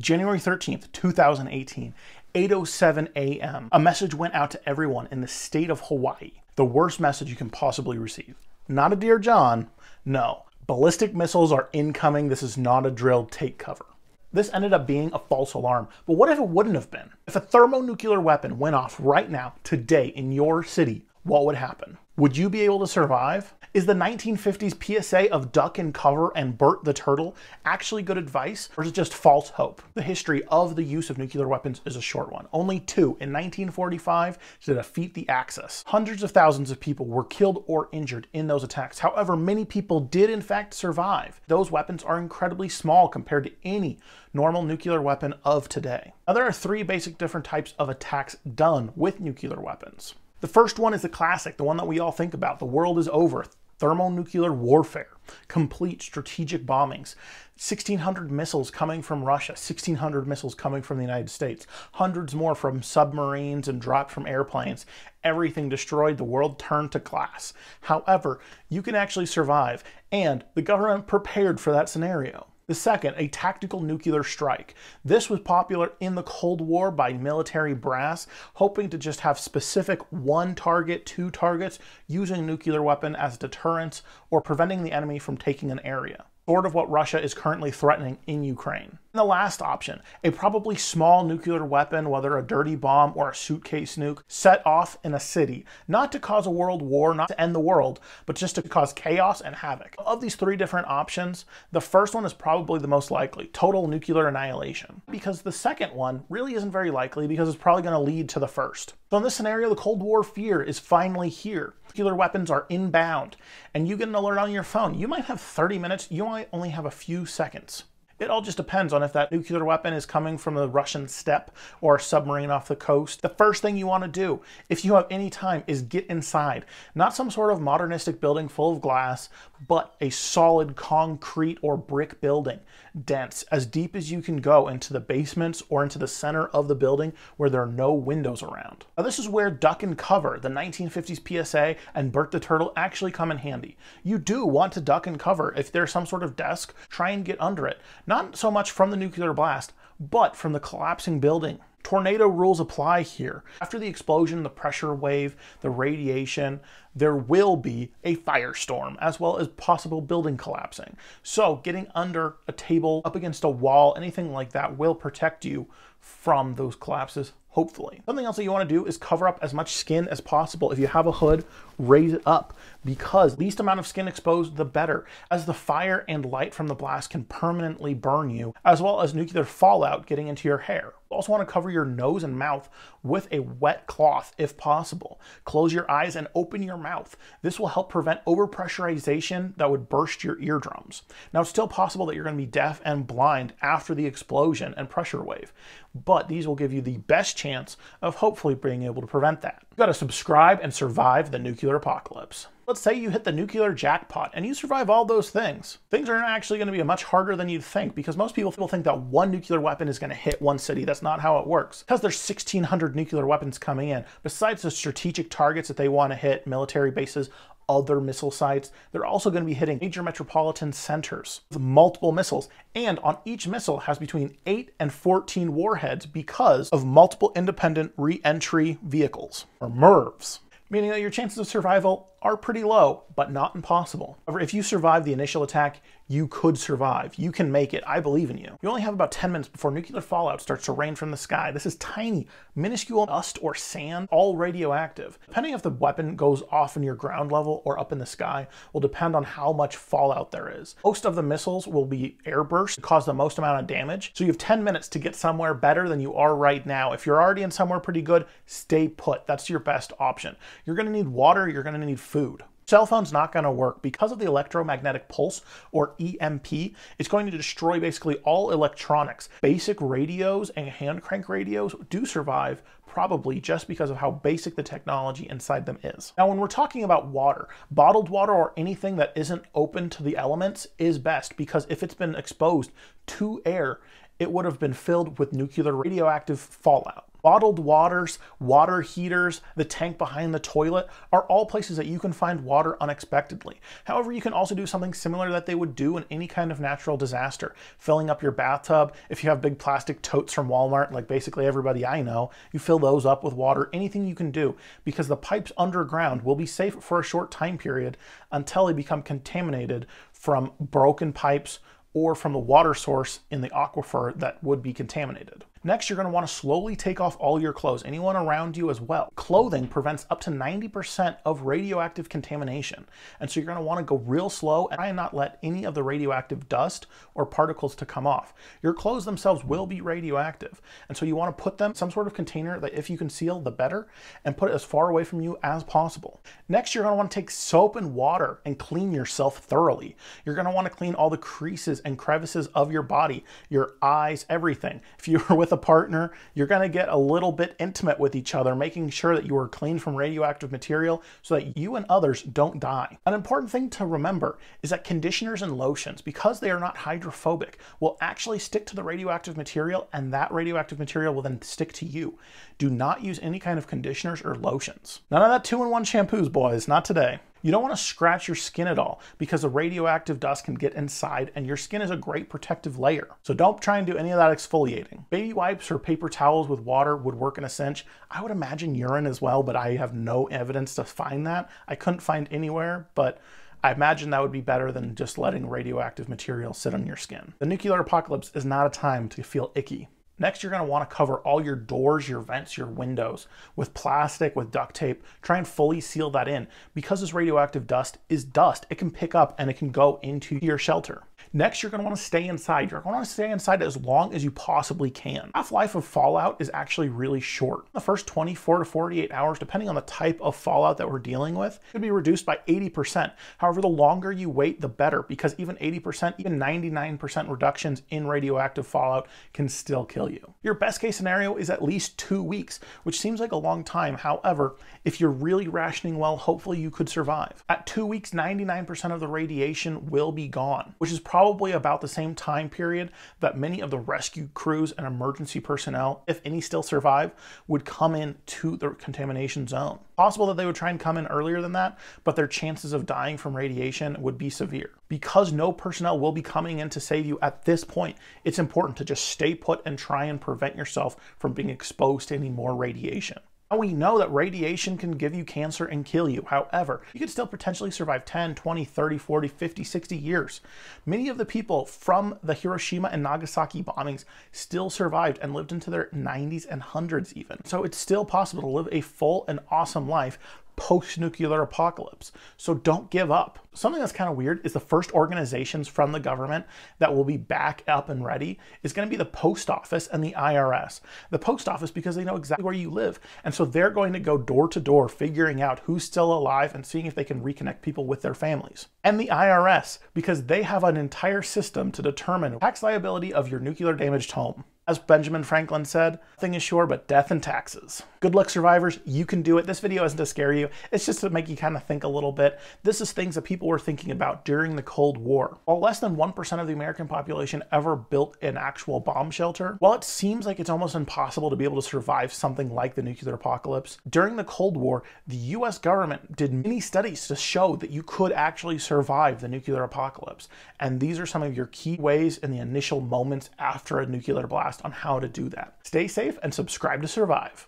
January 13th, 2018, 8:07 a.m. A message went out to everyone in the state of Hawaii. The worst message you can possibly receive. Not a dear John. No. Ballistic missiles are incoming. This is not a drill. Take cover. This ended up being a false alarm, but what if it wouldn't have been? If a thermonuclear weapon went off right now, today, in your city, what would happen? Would you be able to survive? Is the 1950s PSA of duck and cover and Bert the Turtle actually good advice, or is it just false hope? The history of the use of nuclear weapons is a short one. Only two in 1945 to defeat the Axis. Hundreds of thousands of people were killed or injured in those attacks. However, many people did in fact survive. Those weapons are incredibly small compared to any normal nuclear weapon of today. Now, there are three basic different types of attacks done with nuclear weapons. The first one is the classic, the one that we all think about. The world is over. Thermonuclear warfare, complete strategic bombings, 1,600 missiles coming from Russia, 1,600 missiles coming from the United States, hundreds more from submarines and dropped from airplanes. Everything destroyed, the world turned to glass. However, you can actually survive, and the government prepared for that scenario. The second, a tactical nuclear strike. This was popular in the Cold War by military brass, hoping to just have specific one target, two targets, using nuclear weapon as deterrence or preventing the enemy from taking an area sort of what Russia is currently threatening in Ukraine. And the last option, a probably small nuclear weapon, whether a dirty bomb or a suitcase nuke, set off in a city, not to cause a world war, not to end the world, but just to cause chaos and havoc. Of these three different options, the first one is probably the most likely, total nuclear annihilation. Because the second one really isn't very likely because it's probably going to lead to the first. So in this scenario, the Cold War fear is finally here nuclear weapons are inbound and you get an alert on your phone, you might have 30 minutes, you might only have a few seconds. It all just depends on if that nuclear weapon is coming from the Russian steppe or a submarine off the coast. The first thing you want to do, if you have any time, is get inside. Not some sort of modernistic building full of glass, but a solid concrete or brick building, dense, as deep as you can go into the basements or into the center of the building where there are no windows around. Now, this is where duck and cover, the 1950s PSA, and Bert the Turtle actually come in handy. You do want to duck and cover. If there's some sort of desk, try and get under it not so much from the nuclear blast, but from the collapsing building. Tornado rules apply here. After the explosion, the pressure wave, the radiation, there will be a firestorm as well as possible building collapsing. So getting under a table, up against a wall, anything like that will protect you from those collapses hopefully. Something else that you want to do is cover up as much skin as possible. If you have a hood, raise it up because least amount of skin exposed, the better, as the fire and light from the blast can permanently burn you, as well as nuclear fallout getting into your hair. Also want to cover your nose and mouth with a wet cloth if possible. Close your eyes and open your mouth. This will help prevent overpressurization that would burst your eardrums. Now, it's still possible that you're going to be deaf and blind after the explosion and pressure wave, but these will give you the best chance of hopefully being able to prevent that. You gotta subscribe and survive the nuclear apocalypse. Let's say you hit the nuclear jackpot and you survive all those things. Things are actually going to be much harder than you'd think because most people think that one nuclear weapon is going to hit one city. That's not how it works. Because there's 1,600 nuclear weapons coming in, besides the strategic targets that they want to hit, military bases, other missile sites. They're also going to be hitting major metropolitan centers with multiple missiles. And on each missile has between 8 and 14 warheads because of multiple independent re-entry vehicles, or MIRVs meaning that your chances of survival are pretty low, but not impossible. However, if you survive the initial attack, you could survive. You can make it. I believe in you. You only have about 10 minutes before nuclear fallout starts to rain from the sky. This is tiny, minuscule dust or sand, all radioactive. Depending if the weapon goes off in your ground level or up in the sky will depend on how much fallout there is. Most of the missiles will be airburst, cause the most amount of damage. So you have 10 minutes to get somewhere better than you are right now. If you're already in somewhere pretty good, stay put. That's your best option. You're gonna need water, you're gonna need food. Cell phone's not going to work because of the electromagnetic pulse or EMP. It's going to destroy basically all electronics. Basic radios and hand crank radios do survive probably just because of how basic the technology inside them is. Now, when we're talking about water, bottled water or anything that isn't open to the elements is best because if it's been exposed to air, it would have been filled with nuclear radioactive fallout. Bottled waters, water heaters, the tank behind the toilet are all places that you can find water unexpectedly. However, you can also do something similar that they would do in any kind of natural disaster. Filling up your bathtub, if you have big plastic totes from Walmart, like basically everybody I know, you fill those up with water, anything you can do, because the pipes underground will be safe for a short time period until they become contaminated from broken pipes or from the water source in the aquifer that would be contaminated. Next, you're going to want to slowly take off all your clothes, anyone around you as well. Clothing prevents up to 90% of radioactive contamination. And so you're going to want to go real slow and try and not let any of the radioactive dust or particles to come off. Your clothes themselves will be radioactive. And so you want to put them some sort of container that if you can seal, the better, and put it as far away from you as possible. Next, you're going to want to take soap and water and clean yourself thoroughly. You're going to want to clean all the creases and crevices of your body, your eyes, everything. If you were with with a partner, you're going to get a little bit intimate with each other, making sure that you are clean from radioactive material so that you and others don't die. An important thing to remember is that conditioners and lotions, because they are not hydrophobic, will actually stick to the radioactive material and that radioactive material will then stick to you. Do not use any kind of conditioners or lotions. None of that two-in-one shampoos, boys, not today. You don't want to scratch your skin at all because the radioactive dust can get inside and your skin is a great protective layer. So don't try and do any of that exfoliating. Baby wipes or paper towels with water would work in a cinch. I would imagine urine as well, but I have no evidence to find that. I couldn't find anywhere, but I imagine that would be better than just letting radioactive material sit on your skin. The nuclear apocalypse is not a time to feel icky. Next, you're going to want to cover all your doors, your vents, your windows with plastic, with duct tape. Try and fully seal that in. Because this radioactive dust is dust, it can pick up and it can go into your shelter. Next, you're going to want to stay inside. You're going to want to stay inside as long as you possibly can. Half-life of fallout is actually really short. The first 24 to 48 hours, depending on the type of fallout that we're dealing with, could be reduced by 80%. However, the longer you wait, the better, because even 80%, even 99% reductions in radioactive fallout can still kill you. Your best case scenario is at least two weeks, which seems like a long time. However, if you're really rationing well, hopefully you could survive. At two weeks, 99% of the radiation will be gone, which is probably about the same time period that many of the rescue crews and emergency personnel, if any still survive, would come in to the contamination zone. Possible that they would try and come in earlier than that, but their chances of dying from radiation would be severe. Because no personnel will be coming in to save you at this point, it's important to just stay put and try and prevent yourself from being exposed to any more radiation. We know that radiation can give you cancer and kill you. However, you could still potentially survive 10, 20, 30, 40, 50, 60 years. Many of the people from the Hiroshima and Nagasaki bombings still survived and lived into their 90s and 100s even. So it's still possible to live a full and awesome life post-nuclear apocalypse. So don't give up. Something that's kind of weird is the first organizations from the government that will be back up and ready is going to be the post office and the IRS. The post office because they know exactly where you live. And so they're going to go door to door figuring out who's still alive and seeing if they can reconnect people with their families. And the IRS because they have an entire system to determine tax liability of your nuclear damaged home. As Benjamin Franklin said, nothing is sure but death and taxes. Good luck, survivors. You can do it. This video isn't to scare you. It's just to make you kind of think a little bit. This is things that people were thinking about during the Cold War. While less than 1% of the American population ever built an actual bomb shelter, while it seems like it's almost impossible to be able to survive something like the nuclear apocalypse, during the Cold War, the US government did many studies to show that you could actually survive the nuclear apocalypse. And these are some of your key ways in the initial moments after a nuclear blast on how to do that. Stay safe and subscribe to survive.